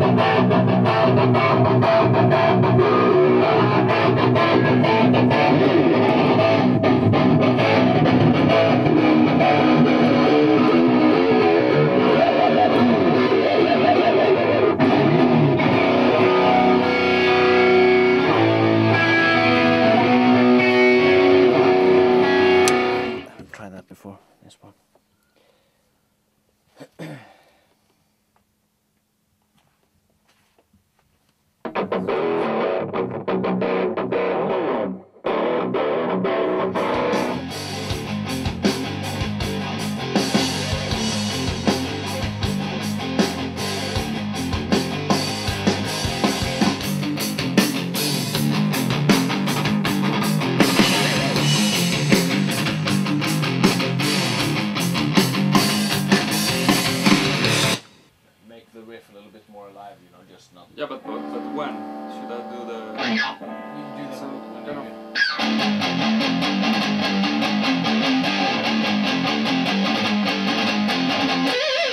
Thank you. Yeah, but, but but when should I do the? You do that when you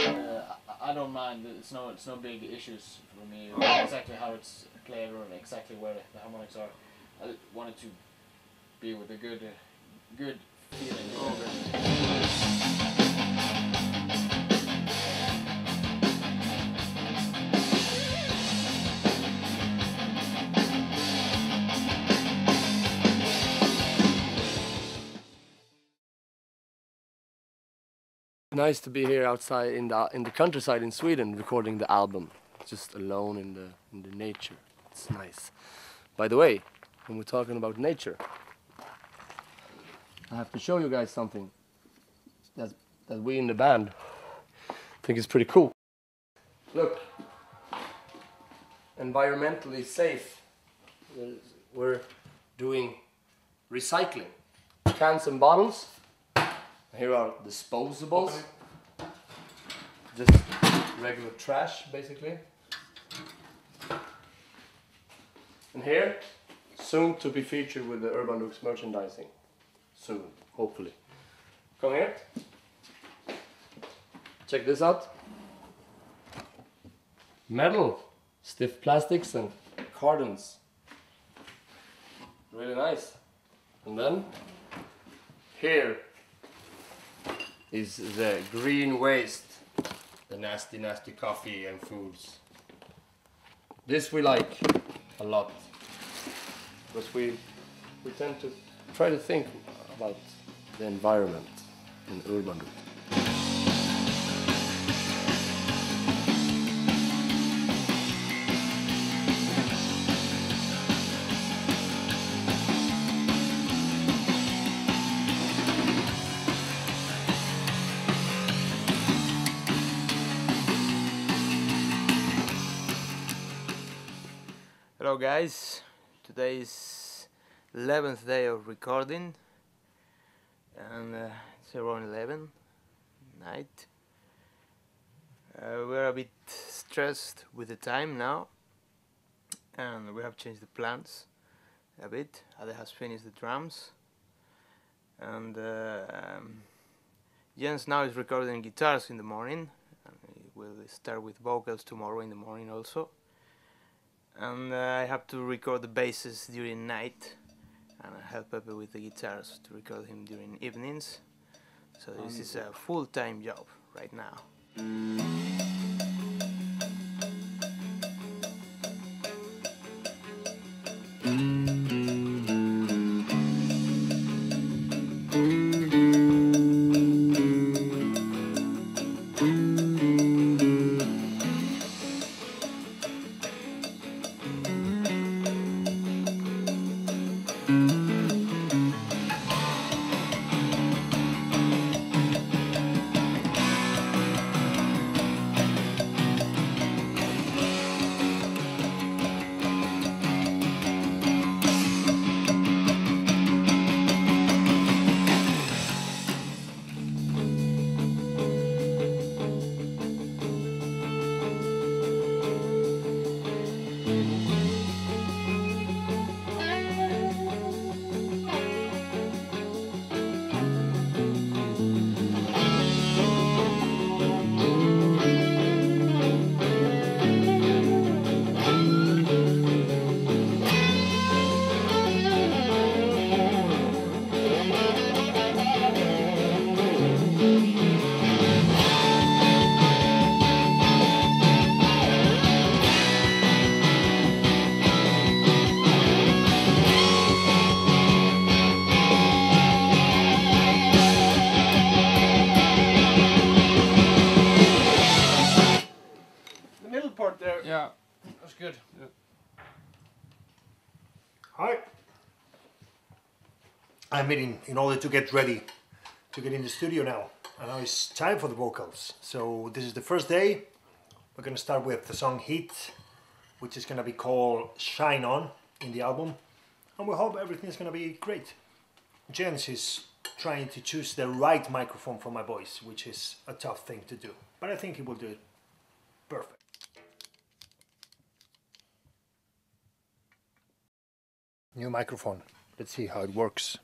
Uh, I- I don't mind. It's no, it's no big issues for me. Exactly how it's played or exactly where the harmonics are. I wanted to be with a good, uh, good feeling. you know, Nice to be here outside in the in the countryside in Sweden recording the album, just alone in the in the nature. It's nice. By the way, when we're talking about nature, I have to show you guys something that that we in the band think is pretty cool. Look, environmentally safe. We're- We're doing recycling. Cans and bottles. Here are disposables. Just regular trash, basically. And here, soon to be featured with the Urbandux merchandising. Soon, hopefully. Come here. Check this out. Metal, stiff plastics and cartons. Really nice. And then, here is the green waste, the nasty, nasty coffee and foods. This we like a lot because we we tend to try to think about the environment in urban. Hello guys, today is 11th day of recording and uh, it's around 11 night. Uh, we're a bit stressed with the time now and we have changed the plans a bit. Ade has finished the drums and uh, um, Jens now is recording guitars in the morning and we will start with vocals tomorrow in the morning also and uh, I have to record the basses during night. And I help Pepe with the guitars to record him during evenings. So this is a full-time job right now I'm meeting in order to get ready to get in the studio now. And now it's time for the vocals. So this is the first day. We're gonna start with the song Heat, which is gonna be called Shine On in the album. And we hope everything's gonna be great. Jens is trying to choose the right microphone for my voice, which is a tough thing to do. But I think he will do it perfect. New microphone. Let's see how it works.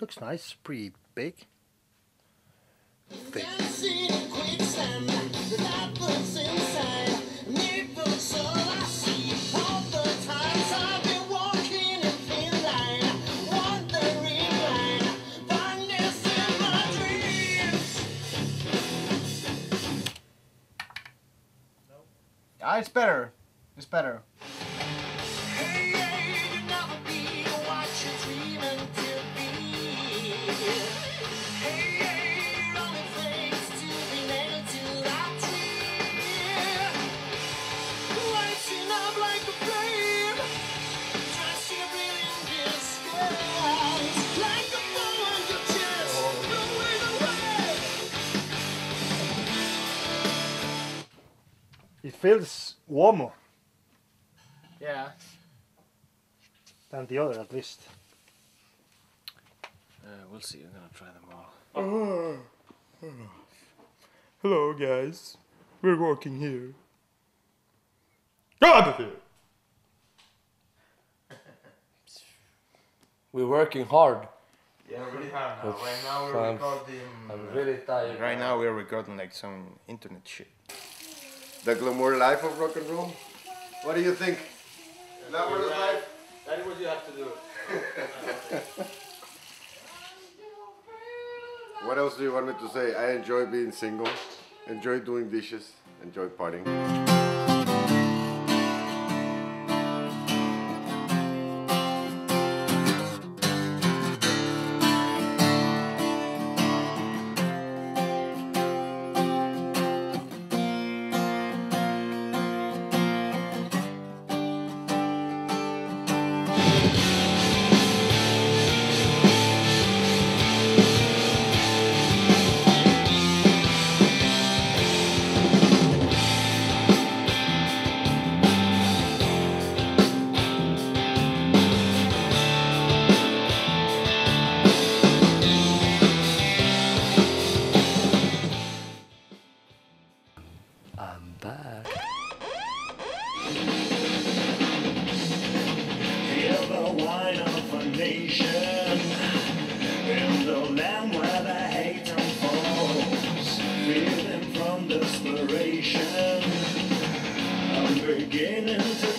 Looks nice, pretty big. Thick. Ah, it's better. It's better. Feels warmer Yeah. than the other, at least. Uh, we'll see. I'm gonna try them all. Hello guys, we're working here. Get out of here! We're working hard. Yeah, really hard now. Right now we're recording. I'm really tired. Right now we're recording like some internet shit. The glamour life of rock and roll. What do you think? Glamorous life. That is what you have to do. What else do you want me to say? I enjoy being single, enjoy doing dishes, enjoy partying. Feeling